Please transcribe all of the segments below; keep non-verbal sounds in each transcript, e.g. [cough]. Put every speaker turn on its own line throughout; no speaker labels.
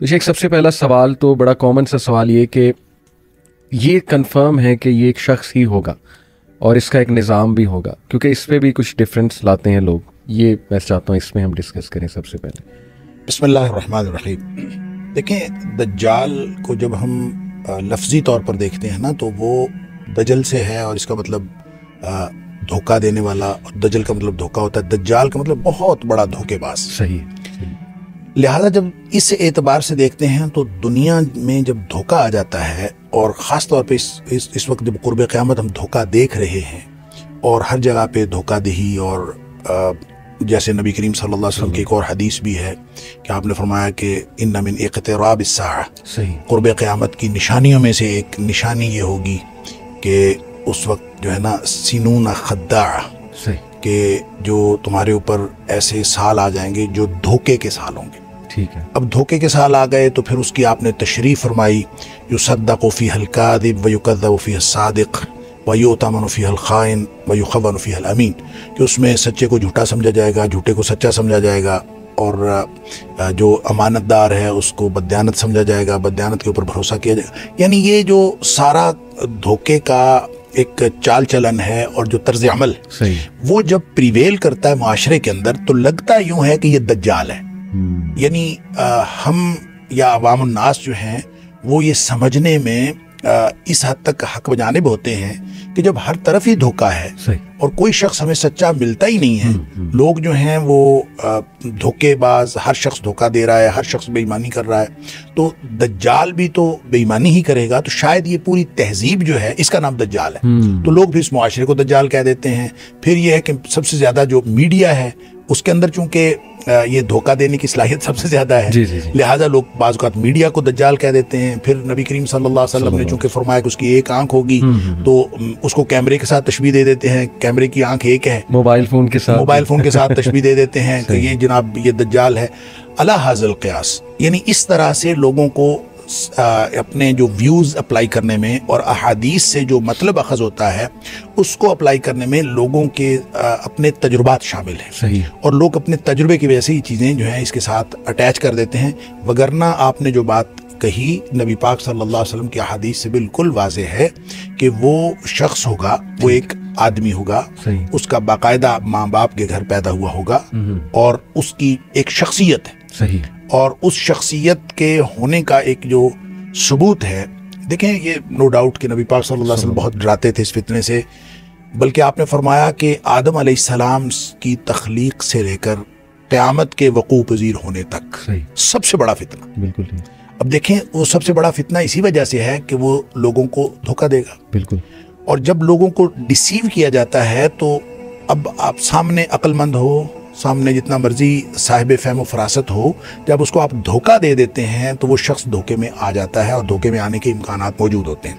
तो शेख सबसे पहला सवाल तो बड़ा कॉमन सा सवाल ये कि ये कंफर्म है कि ये एक शख्स ही होगा और इसका एक निज़ाम भी होगा क्योंकि इस पर भी कुछ डिफरेंस लाते हैं लोग। ये मैं चाहता हूँ इसमें हम डिस्कस करें सबसे पहले।
बसमीम देखें दज्जाल को जब हम लफ्ज़ी तौर पर देखते हैं ना तो वो दजल से है और इसका मतलब धोखा देने वाला और दजल का मतलब धोखा होता है। दज्जाल का मतलब बहुत बड़ा धोखेबाज।
सही
लिहाजा जब इस एतबार से देखते हैं तो दुनिया में जब धोखा आ जाता है और ख़ास तौर पे इस इस, इस वक्त जब कुर्ब क़्यामत हम धोखा देख रहे हैं और हर जगह पे धोखा दही और आ, जैसे नबी करीम सल्लल्लाहु अलैहि वसल्लम की एक और हदीस भी है कि आपने फरमाया कि इन नमिन इकतराब
सही।
कुर्ब क़्यामत की निशानियों में से एक निशानी ये होगी कि उस वक्त जो है ना सिनून खद्दा के जो तुम्हारे ऊपर ऐसे साल आ जाएँगे जो धोखे के साल होंगे।
ठीक है।
अब धोखे के साल आ गए तो फिर उसकी आपने तशरी फरमाई यु सद्दफ़ी हल्कादिब वयुकफ़ी सादिक वयोतमनफ़ी हल्खाइन वयुखवनफ़ी अमीन। कि उसमें सच्चे को झूठा समझा जाएगा झूठे को सच्चा समझा जाएगा और जो अमानतदार है उसको बदयानत समझा जाएगा बदयानत के ऊपर भरोसा किया जाएगा यानी ये जो सारा धोखे का एक चाल चलन है और जो तर्ज अमल
सही।
वो जब प्रिवेल करता है माशरे के अंदर तो लगता यूँ है कि ये दज्जाल है। यानी हम या अवामनास जो हैं, वो ये समझने में इस हद तक हक बजानब होते हैं कि जब हर तरफ़ ही धोखा है। और कोई शख्स हमें सच्चा मिलता ही नहीं है। हम्म, हम्म। लोग जो हैं वो धोखेबाज हर शख्स धोखा दे रहा है हर शख्स बेईमानी कर रहा है। तो दज्जाल भी तो बेईमानी ही करेगा तो शायद ये पूरी तहजीब जो है इसका नाम दज्जाल है। तो लोग भी इस मुआशरे को दज्जाल कह देते हैं। फिर ये है कि सबसे ज़्यादा जो मीडिया है उसके अंदर चूँकि ये धोखा देने की सलाहियत सबसे ज़्यादा है
जी, जी, जी.
लिहाजा लोग बाज़ात मीडिया को दज्जाल कह देते हैं। फिर नबी करीम सल्लल्लाहु अलैहि वसल्लम ने चूँकि फरमाया कि उसकी एक आँख होगी हम्म, हम्म, हम्म। तो उसको कैमरे के साथ तशबी दे देते हैं। कैमरे की आँख एक है।
मोबाइल फ़ोन के साथ।
मोबाइल फ़ोन के साथ [laughs] तशबी दे देते हैं कि ये जनाब ये दज्जाल है। अला हाजल क्यास यानी इस तरह से लोगों को अपने जो व्यूज़ अप्लाई करने में और अहादीस से जो मतलब अखज़ होता है उसको अप्लाई करने में लोगों के अपने तजुर्बात शामिल हैं।
सही।
और लोग अपने तजुर्बे की वजह से ही चीज़ें जो हैं इसके साथ अटैच कर देते हैं। वगरना आपने जो बात कही नबी पाक सल्लल्लाहु अलैहि वसल्लम की अहादीस से बिल्कुल वाज है कि वो शख्स होगा वो एक आदमी होगा उसका बाकायदा माँ बाप के घर पैदा हुआ होगा
हम्म।
और उसकी एक शख्सियत है।
सही।
और उस शख्सियत के होने का एक जो सबूत है देखें ये नो डाउट कि नबी पाक सल्लल्लाहु अलैहि वसल्लम बहुत डराते थे इस फितने से बल्कि आपने फरमाया कि आदम सलाम की तख्लीक से लेकर क़यामत के वकू पजीर होने तक सबसे बड़ा फितना।
बिल्कुल
अब देखें वो सबसे बड़ा फितना इसी वजह से है कि वो लोगों को धोखा देगा।
बिल्कुल।
और जब लोगों को डिसीव किया जाता है तो अब आप सामने अक्लमंद हो सामने जितना मर्ज़ी साहिब फहम फरासत हो जब उसको आप धोखा दे देते हैं तो वो शख्स धोखे में आ जाता है और धोखे में आने के इम्कान मौजूद होते हैं।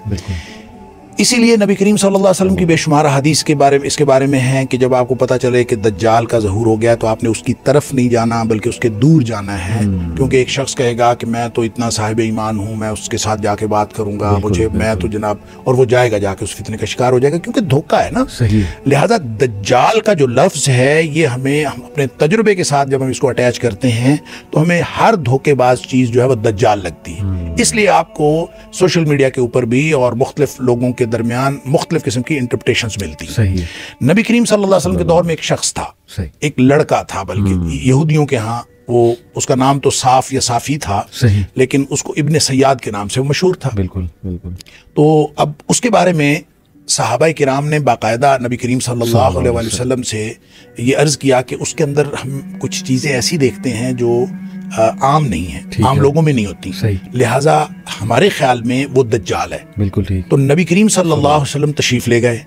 इसीलिए नबी करीम सल्लल्लाहु अलैहि वसल्लम की बेशुमार हदीस के बारे में इसके बारे में है कि जब आपको पता चले कि दज्जाल का जहूर हो गया तो आपने उसकी तरफ़ नहीं जाना बल्कि उसके दूर जाना है। हम्म। क्योंकि एक शख्स कहेगा कि मैं तो इतना साहिब ईमान हूँ मैं उसके साथ जाके बात करूँगा मुझे मैं तो जनाब और वो जाएगा जाके उस फितने का शिकार हो जाएगा क्योंकि धोखा है ना। लिहाजा दज्जाल का जो लफ्ज है ये हमें हम अपने तजुर्बे के साथ जब हम इसको अटैच करते हैं तो हमें हर धोखेबाज चीज़ जो है वो दज्जाल लगती है। हम्म। इसलिए आपको सोशल मीडिया के ऊपर भी और मुख्तलिफ़ लोगों के दरमियान मुख्तलिफ़ किस्म की इंटरप्रटेशन मिलती
सही
नबी करीम सल्लल्लाहु अलैहि वसल्लम के दौर में एक शख्स था
सही।
एक लड़का था बल्कि हम्म। यहूदियों के यहाँ वो उसका नाम तो साफ़ या साफी था
सही।
लेकिन उसको इब्ने सयाद के नाम से वो मशहूर था।
बिल्कुल बिल्कुल।
तो अब उसके बारे में साहबा कराम ने बाकायदा नबी करीम सल्लल्लाहु अलैहि वसल्लम से ये अर्ज़ किया कि उसके अंदर हम कुछ चीज़ें ऐसी देखते हैं जो आम नहीं है आम
है।
लोगों में नहीं होती। लिहाजा हमारे ख्याल में वो दज्जाल है।
बिल्कुल ठीक।
तो नबी करीम सल्लल्लाहु अलैहि वसल्लम तशरीफ़ ले गए।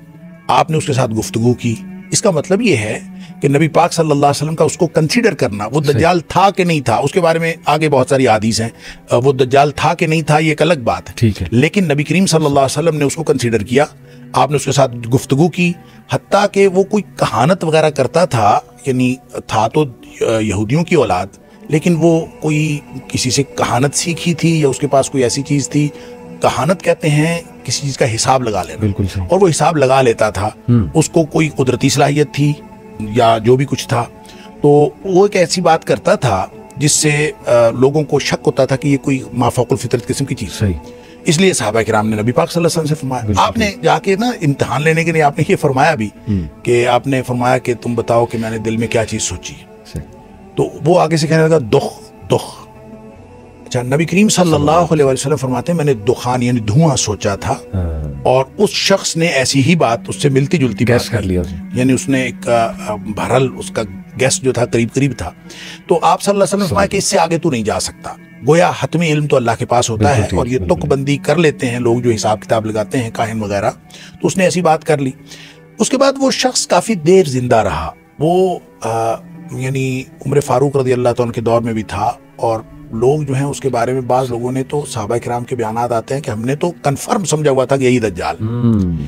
आपने उसके साथ गुफ्तगु की। इसका मतलब ये है कि नबी पाक सल्लल्लाहु अलैहि वसल्लम का उसको कंसीडर करना वो दज्जाल था कि नहीं था उसके बारे में आगे बहुत सारी आदीस हैं। वो दज्जाल था कि नहीं था ये एक अलग बात है।
ठीक है।
लेकिन नबी करीम सल्लल्लाहु अलैहि वसल्लम ने उसको कंसीडर किया आपने उसके साथ गुफ्तगु की हती कि वो कोई कहानत वगैरह करता था यानी था तो यहूदियों की औलाद लेकिन वो कोई किसी से कहानत सीखी थी या उसके पास कोई ऐसी चीज़ थी? कहानत कहते हैं किसी चीज़ का हिसाब लगा लेना।
बिल्कुल
और वो हिसाब लगा लेता था।
हम्म।
उसको कोई कुदरती सलाहियत थी या जो भी कुछ था। तो वो एक ऐसी बात करता था जिससे लोगों को शक होता था कि ये कोई माफाकुल फितरत किस्म की चीज़ है। इसलिए साहबा कराम ने नबी पाक सल्लल्लाहु अलैहि वसल्लम से फरमाया। आपने जाके ना इम्तिहान लेने के लिए आपने ये फरमाया भी कि आपने फरमाया कि तुम बताओ कि मैंने दिल में क्या चीज़ सोची तो वो आगे से कहने लगा दुख दुख। अच्छा नबी करीम सल्लल्लाहु अलैहि वसल्लम फरमाते हैं मैंने दुखान यानी धुआँ सोचा था
हाँ,
और उस शख्स ने ऐसी ही बात उससे मिलती जुलती
गैस कर लिया
यानी उसने एक अ, उसका गैस जो था करीब करीब था। तो आप सल्लल्लाहु अलैहि वसल्लम फरमाया कि इससे आगे तू नहीं जा सकता। गोया हतमी इल्म तो अल्लाह के पास होता है और ये। तुकबंदी कर लेते हैं लोग जो हिसाब किताब लगाते हैं काहिन वगैरह। तो उसने ऐसी बात कर ली। उसके बाद वो शख्स काफ़ी देर ज़िंदा रहा। वो यानी उम्र फारूक रदी अल्लाह तआला के दौर में भी था और लोग जो हैं उसके बारे में बाज लोगों ने तो साहबा कराम के बयान आते हैं कि हमने तो कन्फर्म समझा हुआ था कि यही दज्जाल।
हम्म,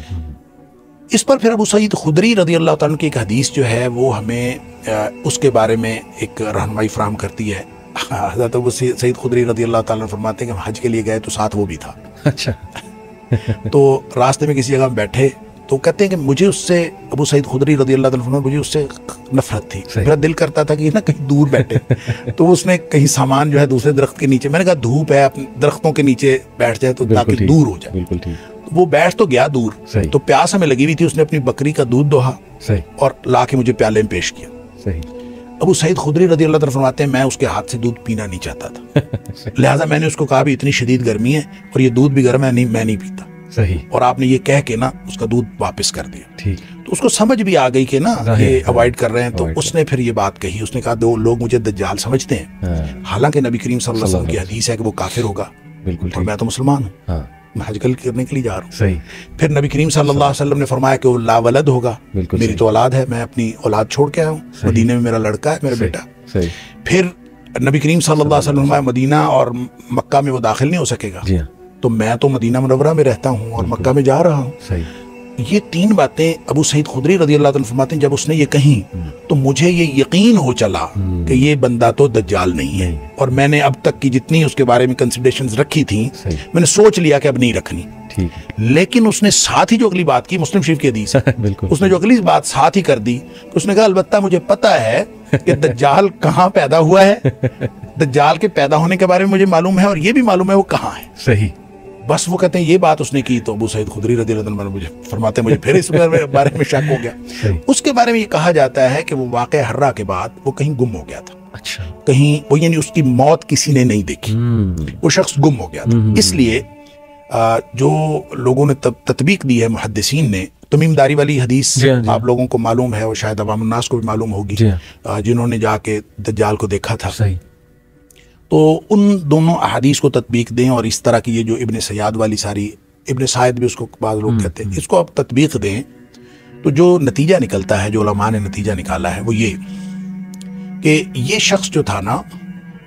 इस पर फिर अबू सईद खुदरी रदी अल्लाह की एक हदीस जो है वो हमें उसके बारे में एक रहनमाई फराम करती है। हज़रत अबू सईद खुदरी रदी अल्लाह तआला फरमाते हैं कि हम हज के लिए गए तो साथ वो भी था।
अच्छा। [laughs]
तो रास्ते में किसी जगह हम बैठे तो कहते हैं कि मुझे उससे अबू सईद खुदरी रदी अल्लाह फरमाते मुझे उससे नफरत थी। मेरा दिल करता था कि ना कहीं दूर बैठे। [laughs] तो उसने कहीं सामान जो है दूसरे दरख्त के नीचे मैंने कहा धूप है अपने दरख्तों के नीचे बैठ जाए तो ताकि दूर हो जाए।
बिल्कुल ठीक।
तो वो बैठ तो गया दूर। तो प्यास हमें लगी हुई थी उसने अपनी बकरी का दूध दोहा और ला के मुझे प्याले में पेश किया।
सही।
अबू सईद खुदरी रदी अल्लाह तआला फरमाते हैं मैं उसके हाथ से दूध पीना नहीं चाहता था। [laughs] लिहाजा मैंने उसको कहा भी इतनी शदीद गर्मी है और ये दूध भी गर्म है नहीं मैं नहीं पीता।
सही।
और आपने ये कह के ना उसका दूध वापस कर दिया।
ठीक।
तो उसको समझ भी आ गई कि ना ये अवॉइड कर रहे हैं तो उसने फिर ये बात कही। उसने कहा दो लोग मुझे दज्जाल समझते हैं।
हाँ,
हालाँकि नबी करीम सल्लल्लाहु अलैहि वसल्लम की हदीस है कि वो काफिर होगा।
बिल्कुल
और मैं तो मुसलमान हूँ।
हाँ
मैं हज कल करने के लिए जा रहा हूँ।
सही।
फिर नबी करीम सल्लल्लाहु अलैहि वसल्लम ने फरमाया कि वो लावलद होगा। मेरी तो औलाद है मैं अपनी औलाद छोड़ के आया हूँ। मदीने में मेरा लड़का है मेरा बेटा। फिर नबी करीम सल्लल्लाहु अलैहि वसल्लम फरमाया, मदीना और मक्का में वो दाखिल नहीं हो सकेगा।
हाँ।
तो मैं तो मदीना मनवरा में रहता हूँ और मक्का में जा रहा हूँ। ये तीन बातें अबू सईद खुदरी रदी अल्लाह फरमाते हैं जब उसने ये कही तो मुझे ये यकीन हो चला कि ये बंदा तो दज्जाल नहीं है। और मैंने अब तक की जितनी उसके बारे में कंसिडरेशन रखी थी मैंने सोच लिया कि अब नहीं रखनी। लेकिन उसने साथ ही जो अगली बात की मुस्लिम शरीफ की हदीस [laughs] उसने जो अगली बात साथ ही कर दी तो उसने कहा अलबत्ता मुझे पता है कि दज्जाल [laughs] कहाँ पैदा हुआ है। दज्जाल के पैदा होने के बारे में मुझे मालूम है और ये भी मालूम है वो कहाँ है।
सही।
बस वो कहते हैं ये बात उसने की तो अबू सईद खुदरी रदी तआला मुझे फरमाते मुझे फिर इस बारे में- शक हो गया। उसके बारे में ये कहा जाता है कि वो वाक़ हर्रा के बाद वो कहीं गुम हो गया था।
अच्छा।
कहीं वो यानी उसकी मौत किसी ने नहीं देखी।
हम्म।
वो शख्स गुम हो गया था। इसलिए जो लोगों ने तब तत्बीक दी है मुहदसिन ने तमीमदारी वाली हदीस
हाँ,
आप लोगों को मालूम है और शायद अवाम उन्नास को भी मालूम होगी
हाँ।
जिन्होंने जाके दज्जाल को देखा था।
सही।
तो उन दोनों अहादीस को तत्बीक दें और इस तरह की ये जो इबन सयाद वाली सारी इब्न सायद भी उसको बाद लोग कहते हैं इसको आप तत्बीक दें तो जो नतीजा निकलता है जो उलमा ने नतीजा निकाला है वो ये कि ये शख्स जो था ना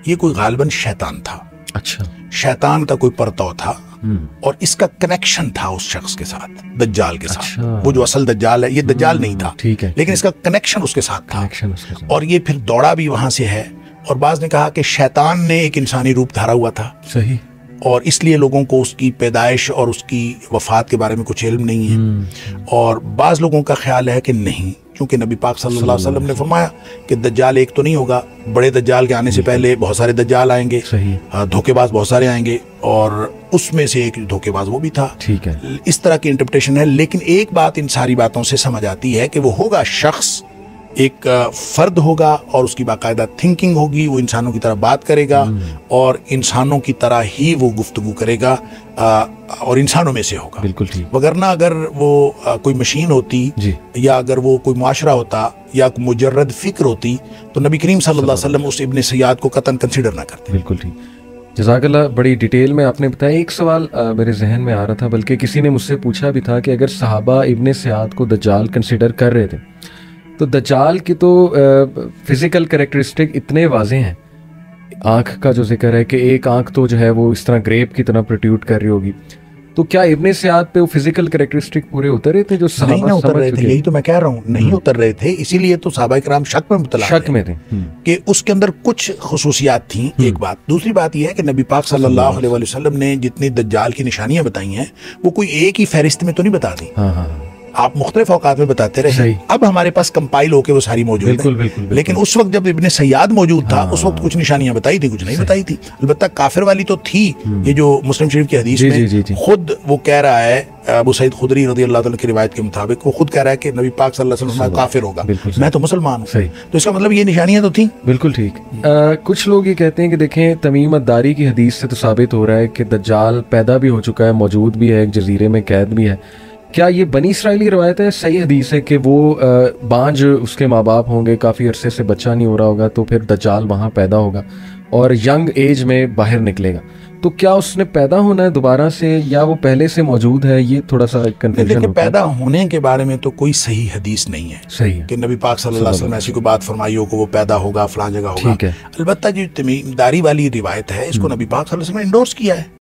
ये कोई गालबन शैतान था।
अच्छा।
शैतान का कोई परतव था
हम्म।
और इसका कनेक्शन था उस शख्स के साथ दज्जाल के साथ।
अच्छा।
वो जो असल दज्जाल है ये दज्जाल नहीं था
ठीक है।
लेकिन इसका कनेक्शन उसके साथ था।
उसके साथ।
और ये फिर दौड़ा भी वहाँ से है और बाज ने कहा कि शैतान ने एक इंसानी रूप धारा हुआ था।
सही।
और इसलिए लोगों को उसकी पैदाइश और उसकी वफात के बारे में कुछ इल्म नहीं है। और बाज लोगों का ख्याल है कि नहीं क्योंकि नबी पाक सल्लल्लाहु अलैहि वसल्लम ने फरमाया कि दज्जाल एक तो नहीं होगा बड़े दज्जाल के आने से पहले बहुत सारे दज्जाल आएँगे धोखेबाज बहुत सारे आएँगे और उसमें से एक धोखेबाज वो भी था।
ठीक है।
इस तरह की इंटरप्रिटेशन है लेकिन एक बात इन सारी बातों से समझ आती है कि वो होगा शख्स एक फर्द होगा और उसकी बाकायदा थिंकिंग होगी वो इंसानों की तरह बात करेगा और इंसानों की तरह ही वो गुफ्तगू करेगा और इंसानों में से होगा।
बिल्कुल ठीक।
वगरना अगर वो कोई मशीन होती या अगर वो कोई माशरा होता या कोई मुजर्रद फ़िक्र होती तो नबी करीम सल्लल्लाहु अलैहि वसल्लम उस इब्न सयाद को कतन कंसिडर ना करते।
बिल्कुल ठीक। जजाकल्ला बड़ी डिटेल में आपने बताया। एक सवाल अ, मेरे जहन में आ रहा था बल्कि किसी ने मुझसे पूछा भी था कि अगर सहाबा इबन सयाद को दज्जाल कंसिडर कर रहे थे तो दज्जाल की तो फ़िज़िकल करेक्टरिस्टिक इतने वाजे हैं। आँख का जो ज़िक्र है कि एक आँख तो जो है वो इस तरह ग्रेप की तरह प्रोट्यूट कर रही होगी। तो क्या इब्ने सयाद पे वो फ़िज़िकल करेक्टरिस्टिक पूरे उतर रहे थे जो
नहीं ना उतर रहे थे यही तो मैं कह रहा हूँ नहीं उतर रहे थे इसीलिए तो साहबा कराम शक में मुबतला
शक में थे। हम्म,
कि उसके अंदर कुछ खसूसियात थी एक बात। दूसरी बात यह है कि नबी पाक सल्लल्लाहु अलैहि वसल्लम ने जितनी दज्जाल की निशानियाँ बताई हैं वो कोई एक ही फहरिस्त में तो नहीं बता दी।
हाँ हाँ हाँ,
आप मुख्तलिफ़ औकात में बताते रहे। अब हमारे पास कंपाइल होके वो सारी मौजूद
बिल्कुल,
है।
बिल्कुल, बिल्कुल।
लेकिन उस वक्त जब इब्ने सैयाद मौजूद था। उस वक्त कुछ निशानियाँ बताई थी कुछ नहीं बताई थी। अलबत्ता काफिर वाली तो थी ये जो मुस्लिम शरीफ की हदीस में। खुद वो कह रहा है अबू सईद खुदरी रज़ी अल्लाह ताला की रिवायत के मुताबिक वो खुद कह रहा है कि नबी पाक सल्लल्लाहु अलैहि वसल्लम काफिर होगा। मैं तो मुसलमान हूँ।
सही।
तो इसका मतलब ये निशानियाँ तो थी?
बिल्कुल ठीक। कुछ लोग ये कहते हैं कि देखें तमीम अद्दारी की हदीस से तो साबित हो रहा है कि दज्जाल पैदा भी हो चुका है मौजूद भी है एक जजीरे में कैद भी है। क्या ये बनी इसराइली रवायत है? सही हदीस है कि वो बांझ उसके माँ बाप होंगे काफ़ी अरसे से बच्चा नहीं हो रहा होगा तो फिर दज्जाल वहाँ पैदा होगा और यंग एज में बाहर निकलेगा। तो क्या उसने पैदा होना है दोबारा से या वो पहले से मौजूद है? ये थोड़ा सा कंफ्यूजन
पैदा होने के बारे में तो कोई सही हदीस नहीं है
सही है।
कि नबी पाक सल्लल्लाहु अलैहि वसल्लम ऐसी कोई बात फरमाई हो कि वो पैदा होगा फलां जगह होगा। अलबत्ता जो तमीमदारी वाली रिवायत है इसको नबी पाक सल्लल्लाहु अलैहि वसल्लम ने इंडोर्स किया है।